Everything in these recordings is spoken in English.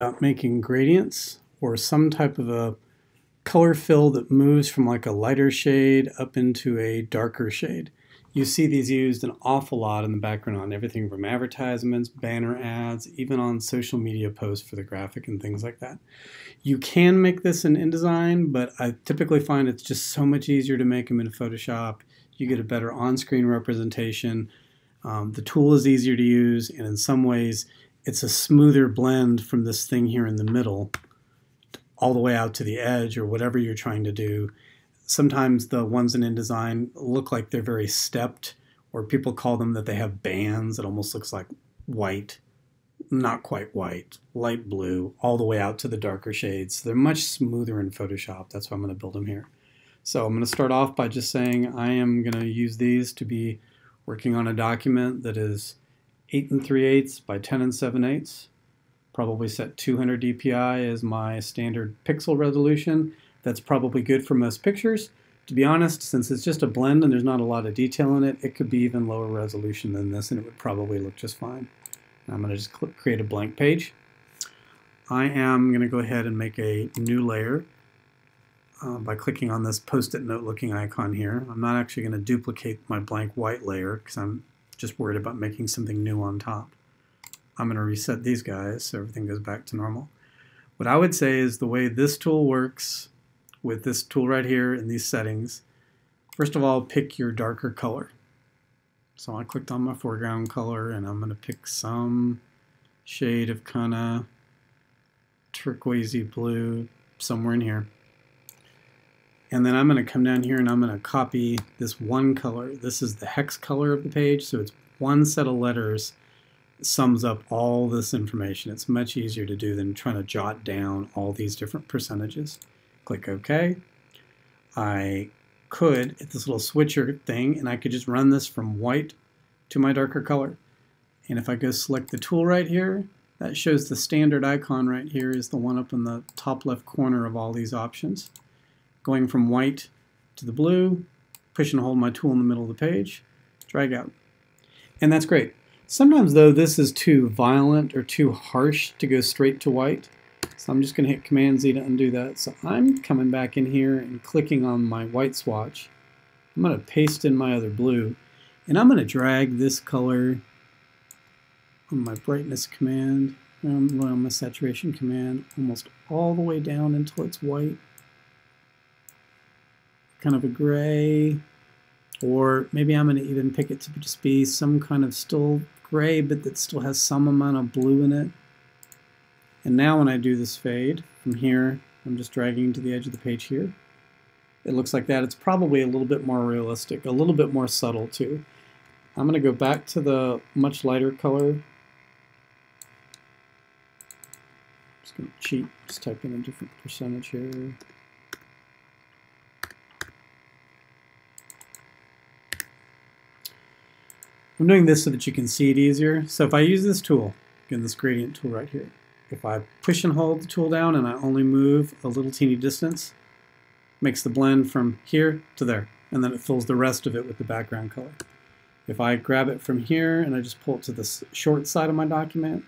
about making gradients or some type of a color fill that moves from like a lighter shade up into a darker shade. You see these used an awful lot in the background on everything from advertisements, banner ads, even on social media posts for the graphic and things like that. You can make this in InDesign, but I typically find it's just so much easier to make them in Photoshop. You get a better on-screen representation. Um, the tool is easier to use, and in some ways, it's a smoother blend from this thing here in the middle all the way out to the edge or whatever you're trying to do sometimes the ones in InDesign look like they're very stepped, or people call them that they have bands. It almost looks like white, not quite white, light blue, all the way out to the darker shades. They're much smoother in Photoshop. That's why I'm going to build them here. So I'm going to start off by just saying I am going to use these to be working on a document that is 8 and 3 eighths by 10 and 7 eighths. Probably set 200 dpi as my standard pixel resolution. That's probably good for most pictures. To be honest, since it's just a blend and there's not a lot of detail in it, it could be even lower resolution than this and it would probably look just fine. I'm going to just create a blank page. I am going to go ahead and make a new layer uh, by clicking on this post-it note looking icon here. I'm not actually going to duplicate my blank white layer because I'm just worried about making something new on top. I'm going to reset these guys so everything goes back to normal. What I would say is the way this tool works with this tool right here in these settings. First of all, pick your darker color. So I clicked on my foreground color and I'm going to pick some shade of kind of turquoisey blue somewhere in here. And then I'm going to come down here and I'm going to copy this one color. This is the hex color of the page, so it's one set of letters sums up all this information. It's much easier to do than trying to jot down all these different percentages. Click OK. I could hit this little switcher thing and I could just run this from white to my darker color. And if I go select the tool right here, that shows the standard icon right here is the one up in the top left corner of all these options. Going from white to the blue, push and hold my tool in the middle of the page, drag out. And that's great. Sometimes though this is too violent or too harsh to go straight to white. So I'm just going to hit Command Z to undo that. So I'm coming back in here and clicking on my white swatch. I'm going to paste in my other blue. And I'm going to drag this color on my brightness command, um, on my saturation command, almost all the way down until it's white. Kind of a gray. Or maybe I'm going to even pick it to just be some kind of still gray, but that still has some amount of blue in it. And now when I do this fade from here, I'm just dragging to the edge of the page here. It looks like that. It's probably a little bit more realistic, a little bit more subtle too. I'm going to go back to the much lighter color. Just going to cheat, just type in a different percentage here. I'm doing this so that you can see it easier. So if I use this tool, again this gradient tool right here, if I push and hold the tool down and I only move a little teeny distance, makes the blend from here to there, and then it fills the rest of it with the background color. If I grab it from here and I just pull it to the short side of my document,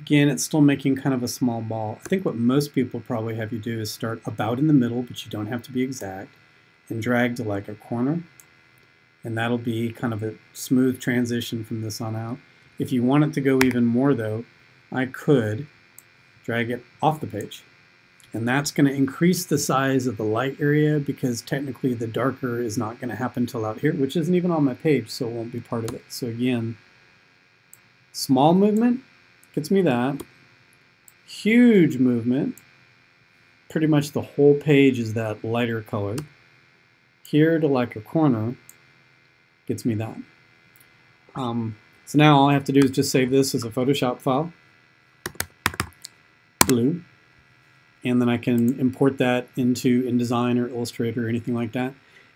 again, it's still making kind of a small ball. I think what most people probably have you do is start about in the middle, but you don't have to be exact, and drag to like a corner, and that'll be kind of a smooth transition from this on out. If you want it to go even more though, I could drag it off the page. And that's going to increase the size of the light area because technically the darker is not going to happen till out here, which isn't even on my page, so it won't be part of it. So again, small movement gets me that. Huge movement, pretty much the whole page is that lighter color. Here to like a corner gets me that. Um, so now all I have to do is just save this as a Photoshop file blue. And then I can import that into InDesign or Illustrator or anything like that.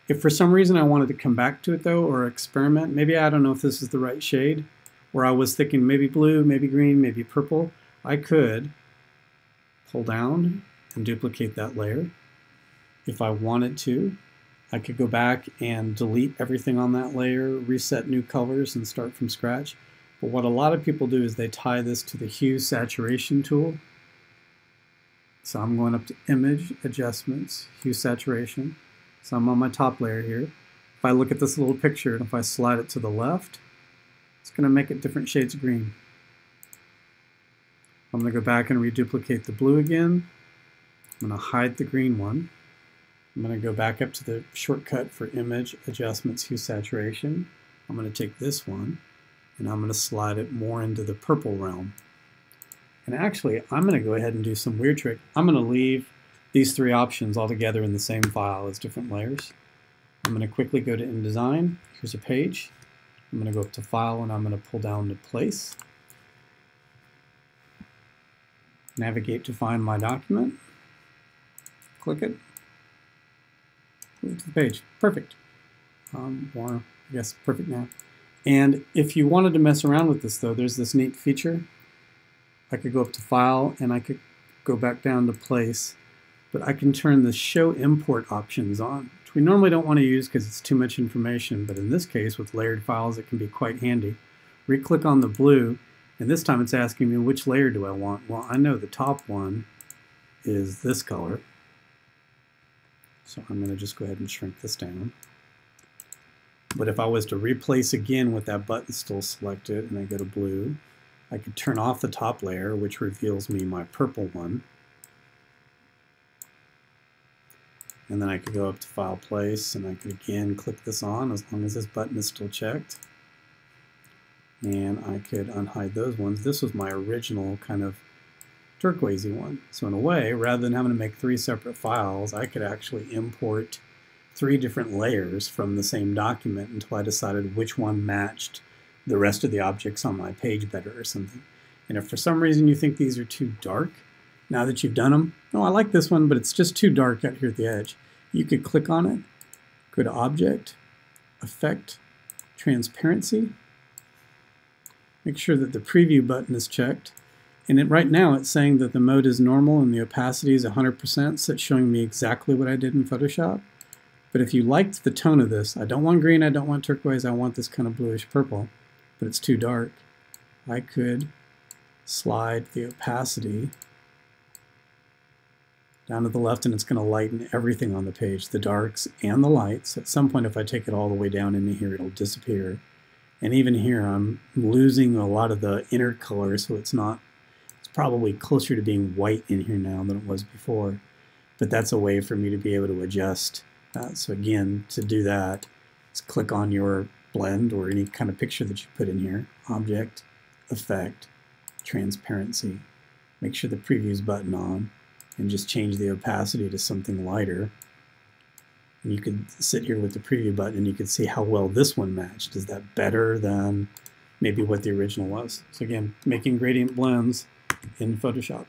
If for some reason I wanted to come back to it though or experiment, maybe I don't know if this is the right shade, or I was thinking maybe blue, maybe green, maybe purple, I could pull down and duplicate that layer. If I wanted to, I could go back and delete everything on that layer, reset new colors, and start from scratch. But what a lot of people do is they tie this to the hue saturation tool. So I'm going up to Image, Adjustments, Hue Saturation. So I'm on my top layer here. If I look at this little picture and if I slide it to the left, it's going to make it different shades of green. I'm going to go back and reduplicate the blue again. I'm going to hide the green one. I'm going to go back up to the shortcut for Image, Adjustments, Hue Saturation. I'm going to take this one and I'm going to slide it more into the purple realm. And actually, I'm going to go ahead and do some weird trick. I'm going to leave these three options all together in the same file as different layers. I'm going to quickly go to InDesign. Here's a page. I'm going to go up to File and I'm going to pull down to Place. Navigate to find my document. Click it. To the page. Perfect. Um, or, I guess, perfect now. And if you wanted to mess around with this, though, there's this neat feature. I could go up to File and I could go back down to Place, but I can turn the Show Import options on which we normally don't want to use because it's too much information, but in this case with layered files it can be quite handy. Re-click on the blue, and this time it's asking me which layer do I want. Well, I know the top one is this color, so I'm going to just go ahead and shrink this down. But if I was to replace again with that button still selected and I go to blue, I could turn off the top layer, which reveals me my purple one. And then I could go up to File Place, and I could again click this on as long as this button is still checked. And I could unhide those ones. This was my original kind of turquoisey one. So in a way, rather than having to make three separate files, I could actually import three different layers from the same document until I decided which one matched the rest of the objects on my page better or something. And if for some reason you think these are too dark, now that you've done them, no, oh, I like this one, but it's just too dark out here at the edge. You could click on it, go to Object, Effect, Transparency, make sure that the Preview button is checked, and it, right now it's saying that the mode is normal and the opacity is 100%, so it's showing me exactly what I did in Photoshop. But if you liked the tone of this, I don't want green, I don't want turquoise, I want this kind of bluish purple, but it's too dark, I could slide the opacity down to the left and it's going to lighten everything on the page, the darks and the lights. At some point if I take it all the way down into here it'll disappear. And even here I'm losing a lot of the inner color so it's not, probably closer to being white in here now than it was before. But that's a way for me to be able to adjust. Uh, so again, to do that, just click on your blend or any kind of picture that you put in here, Object, Effect, Transparency. Make sure the Previews button on and just change the opacity to something lighter. And you could sit here with the preview button and you could see how well this one matched. Is that better than maybe what the original was? So again, making gradient blends in Photoshop.